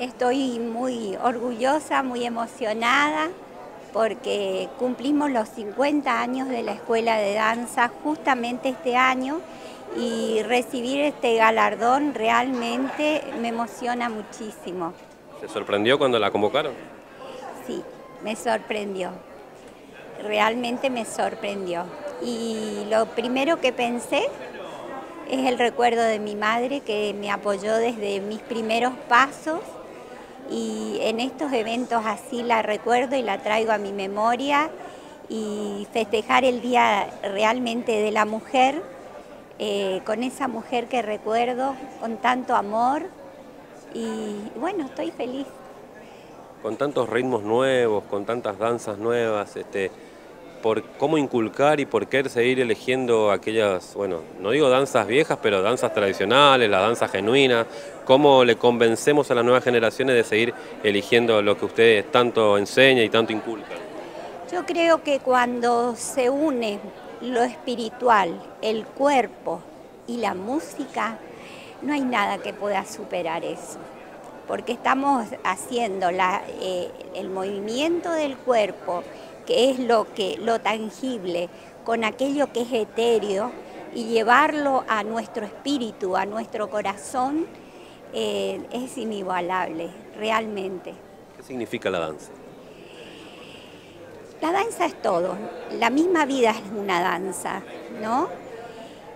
Estoy muy orgullosa, muy emocionada porque cumplimos los 50 años de la Escuela de Danza justamente este año y recibir este galardón realmente me emociona muchísimo. ¿Se sorprendió cuando la convocaron? Sí, me sorprendió, realmente me sorprendió. Y lo primero que pensé es el recuerdo de mi madre que me apoyó desde mis primeros pasos y en estos eventos así la recuerdo y la traigo a mi memoria y festejar el Día realmente de la Mujer, eh, con esa mujer que recuerdo con tanto amor y bueno, estoy feliz. Con tantos ritmos nuevos, con tantas danzas nuevas, este, por cómo inculcar y por qué seguir eligiendo aquellas, bueno, no digo danzas viejas, pero danzas tradicionales, la danza genuina, cómo le convencemos a las nuevas generaciones de seguir eligiendo lo que ustedes tanto enseña y tanto inculcan. Yo creo que cuando se une lo espiritual, el cuerpo y la música, no hay nada que pueda superar eso porque estamos haciendo eh, el movimiento del cuerpo que es lo, que, lo tangible, con aquello que es etéreo, y llevarlo a nuestro espíritu, a nuestro corazón, eh, es inigualable, realmente. ¿Qué significa la danza? La danza es todo, la misma vida es una danza, ¿no?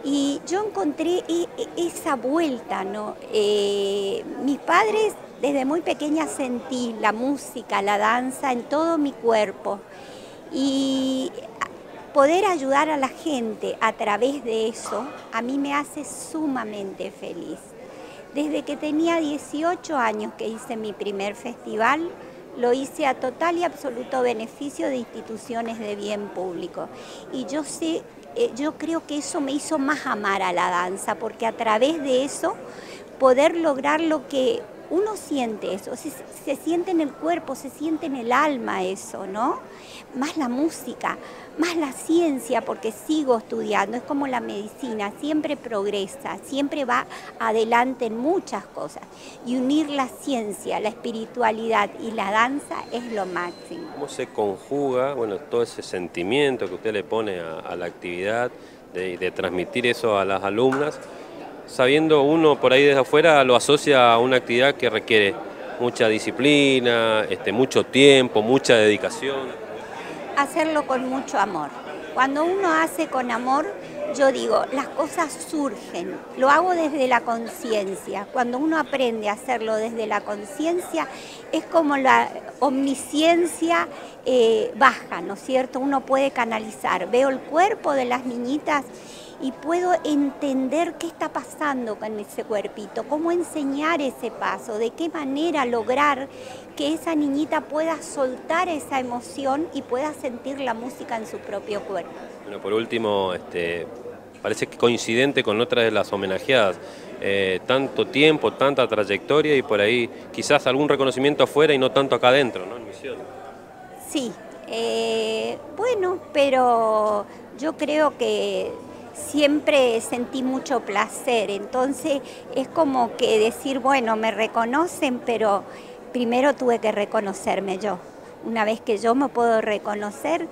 Y yo encontré e, e, esa vuelta, ¿no? Eh, mis padres desde muy pequeña sentí la música, la danza en todo mi cuerpo y poder ayudar a la gente a través de eso, a mí me hace sumamente feliz. Desde que tenía 18 años que hice mi primer festival, lo hice a total y absoluto beneficio de instituciones de bien público. Y yo sé, eh, yo creo que eso me hizo más amar a la danza, porque a través de eso poder lograr lo que uno siente eso, se, siente en el cuerpo, se siente en el alma eso, ¿no? Más la música, más la ciencia, porque sigo estudiando, es como la medicina, siempre progresa, siempre va adelante en muchas cosas. Y unir la ciencia, la espiritualidad y la danza es lo máximo. ¿Cómo se conjuga, bueno, todo ese sentimiento que usted le pone a, la actividad, de, de transmitir eso a las alumnas? Sabiendo uno por ahí desde afuera lo asocia a una actividad que requiere mucha disciplina, este, mucho tiempo, mucha dedicación. Hacerlo con mucho amor. Cuando uno hace con amor, yo digo, las cosas surgen, lo hago desde la conciencia. Cuando uno aprende a hacerlo desde la conciencia, es como la omnisciencia eh, baja, ¿no es cierto? Uno puede canalizar. Veo el cuerpo de las niñitas y puedo entender qué está pasando con ese cuerpito, cómo enseñar ese paso, de qué manera lograr que esa niñita pueda soltar esa emoción y pueda sentir la música en su propio cuerpo. Bueno, por último, este, parece que coincidente con otras de las homenajeadas, eh, tanto tiempo, tanta trayectoria y por ahí quizás algún reconocimiento afuera y no tanto acá adentro, ¿no? En misión. Sí, eh, bueno, pero yo creo que siempre sentí mucho placer, entonces es como que decir, bueno, me reconocen, pero primero tuve que reconocerme yo. Una vez que yo me puedo reconocer,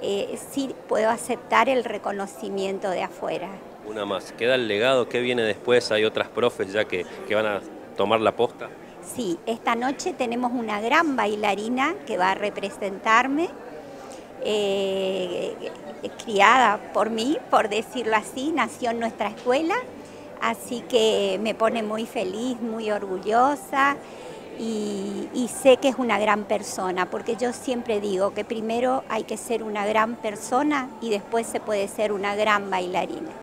eh, sí puedo aceptar el reconocimiento de afuera. Una más, ¿queda el legado? ¿Qué viene después? ¿Hay otras profes ya que, que van a tomar la posta? Sí, esta noche tenemos una gran bailarina que va a representarme, eh, criada por mí, por decirlo así, nació en nuestra escuela, así que me pone muy feliz, muy orgullosa y, y sé que es una gran persona, porque yo siempre digo que primero hay que ser una gran persona y después se puede ser una gran bailarina.